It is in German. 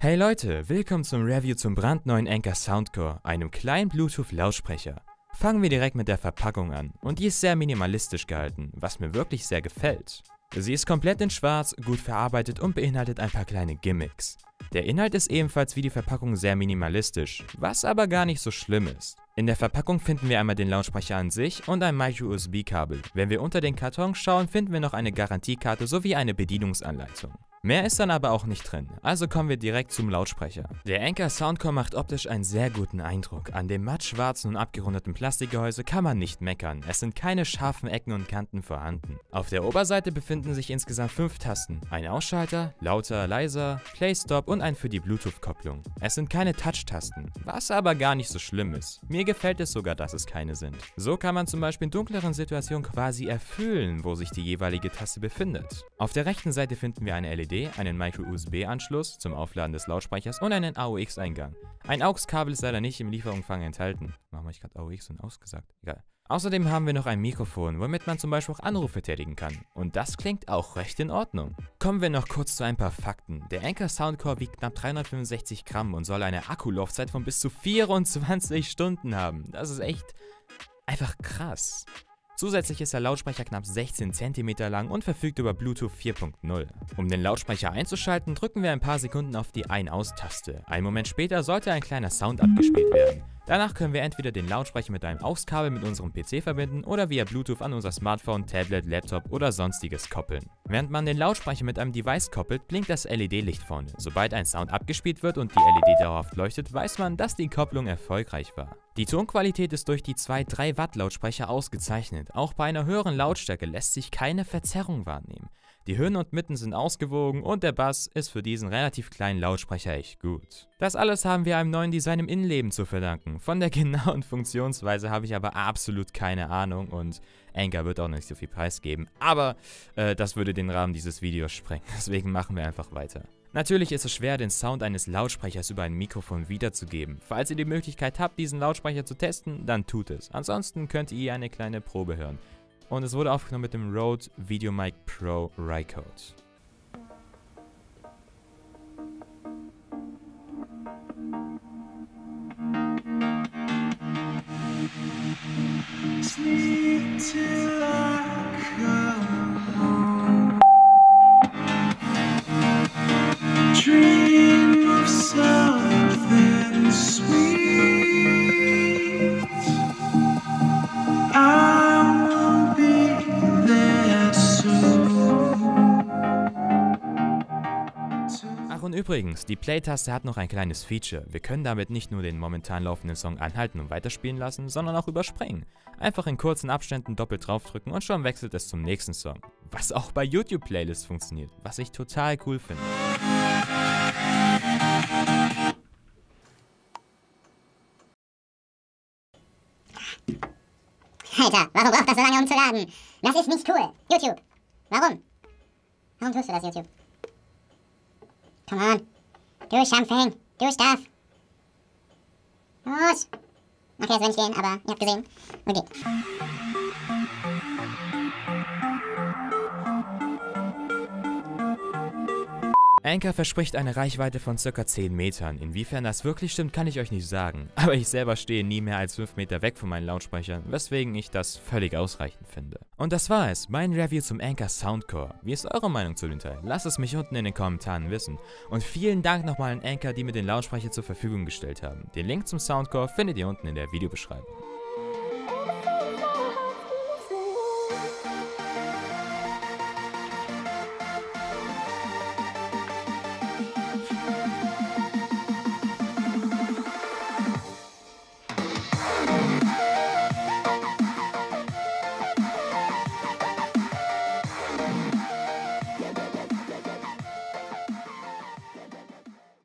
Hey Leute, willkommen zum Review zum brandneuen Anker Soundcore, einem kleinen Bluetooth-Lautsprecher. Fangen wir direkt mit der Verpackung an und die ist sehr minimalistisch gehalten, was mir wirklich sehr gefällt. Sie ist komplett in schwarz, gut verarbeitet und beinhaltet ein paar kleine Gimmicks. Der Inhalt ist ebenfalls wie die Verpackung sehr minimalistisch, was aber gar nicht so schlimm ist. In der Verpackung finden wir einmal den Lautsprecher an sich und ein Micro-USB-Kabel. Wenn wir unter den Karton schauen, finden wir noch eine Garantiekarte sowie eine Bedienungsanleitung. Mehr ist dann aber auch nicht drin, also kommen wir direkt zum Lautsprecher. Der Anker Soundcore macht optisch einen sehr guten Eindruck. An dem matt schwarzen und abgerundeten Plastikgehäuse kann man nicht meckern, es sind keine scharfen Ecken und Kanten vorhanden. Auf der Oberseite befinden sich insgesamt 5 Tasten, ein Ausschalter, lauter, leiser, Play Stop und ein für die Bluetooth-Kopplung. Es sind keine Touch-Tasten, was aber gar nicht so schlimm ist. Mir gefällt es sogar, dass es keine sind. So kann man zum Beispiel in dunkleren Situationen quasi erfüllen, wo sich die jeweilige Taste befindet. Auf der rechten Seite finden wir eine LED LED, einen Micro-USB-Anschluss zum Aufladen des Lautsprechers und einen AUX-Eingang. Ein AUX-Kabel ist leider nicht im Lieferumfang enthalten. Warum habe ich gerade AUX und AUX gesagt? Egal. Außerdem haben wir noch ein Mikrofon, womit man zum Beispiel auch Anrufe tätigen kann. Und das klingt auch recht in Ordnung. Kommen wir noch kurz zu ein paar Fakten. Der Anker Soundcore wiegt knapp 365 Gramm und soll eine Akkulaufzeit von bis zu 24 Stunden haben. Das ist echt einfach krass. Zusätzlich ist der Lautsprecher knapp 16 cm lang und verfügt über Bluetooth 4.0. Um den Lautsprecher einzuschalten, drücken wir ein paar Sekunden auf die Ein-Aus-Taste. Einen Moment später sollte ein kleiner Sound abgespielt werden. Danach können wir entweder den Lautsprecher mit einem AUX-Kabel mit unserem PC verbinden oder via Bluetooth an unser Smartphone, Tablet, Laptop oder sonstiges koppeln. Während man den Lautsprecher mit einem Device koppelt, blinkt das LED-Licht vorne. Sobald ein Sound abgespielt wird und die LED dauerhaft leuchtet, weiß man, dass die Kopplung erfolgreich war. Die Tonqualität ist durch die zwei 3 Watt Lautsprecher ausgezeichnet. Auch bei einer höheren Lautstärke lässt sich keine Verzerrung wahrnehmen. Die Höhen und Mitten sind ausgewogen und der Bass ist für diesen relativ kleinen Lautsprecher echt gut. Das alles haben wir einem neuen Design im Innenleben zu verdanken. Von der genauen Funktionsweise habe ich aber absolut keine Ahnung und Anker wird auch nicht so viel Preis geben. Aber äh, das würde den Rahmen dieses Videos sprengen, deswegen machen wir einfach weiter. Natürlich ist es schwer, den Sound eines Lautsprechers über ein Mikrofon wiederzugeben. Falls ihr die Möglichkeit habt, diesen Lautsprecher zu testen, dann tut es. Ansonsten könnt ihr eine kleine Probe hören und es wurde aufgenommen mit dem Rode VideoMic Pro Rycode. Sleep Ach und übrigens, die Play-Taste hat noch ein kleines Feature. Wir können damit nicht nur den momentan laufenden Song anhalten und weiterspielen lassen, sondern auch überspringen. Einfach in kurzen Abständen doppelt draufdrücken und schon wechselt es zum nächsten Song. Was auch bei YouTube-Playlists funktioniert, was ich total cool finde. Alter, warum braucht das so lange, um zu laden? Das ist nicht cool. YouTube. Warum? Warum tust du das, YouTube? Come on. Do something. Do stuff. Los. Okay, jetzt will ich gehen, aber ihr habt gesehen. Okay. Anker verspricht eine Reichweite von ca. 10 Metern. Inwiefern das wirklich stimmt, kann ich euch nicht sagen. Aber ich selber stehe nie mehr als 5 Meter weg von meinen Lautsprechern, weswegen ich das völlig ausreichend finde. Und das war es, mein Review zum Anker Soundcore. Wie ist eure Meinung zu dem Teil? Lasst es mich unten in den Kommentaren wissen. Und vielen Dank nochmal an Anker, die mir den Lautsprecher zur Verfügung gestellt haben. Den Link zum Soundcore findet ihr unten in der Videobeschreibung.